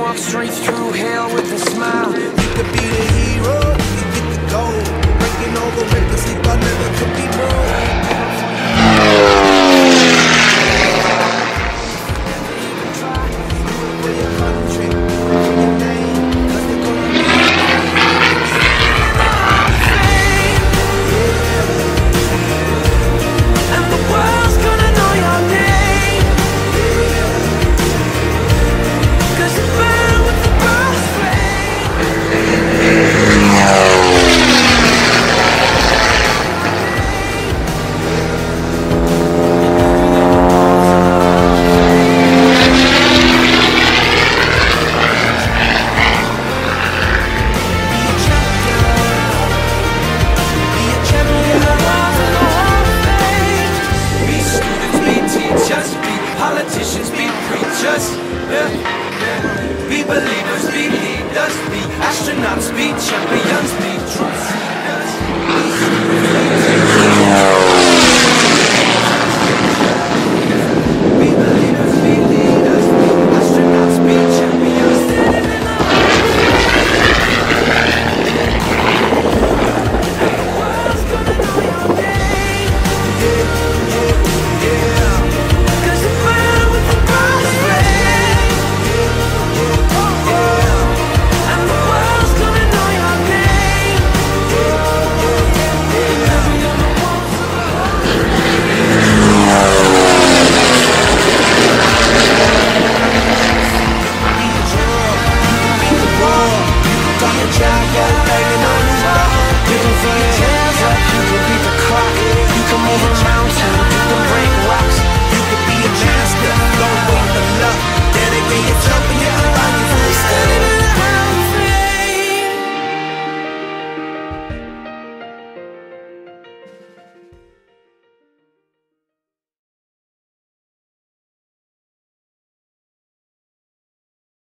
walk straight through hell with a smile. You could be the hero, you get the gold. Breaking all the records, preachers. Yeah. Be believers, be leaders, be astronauts, be champions, be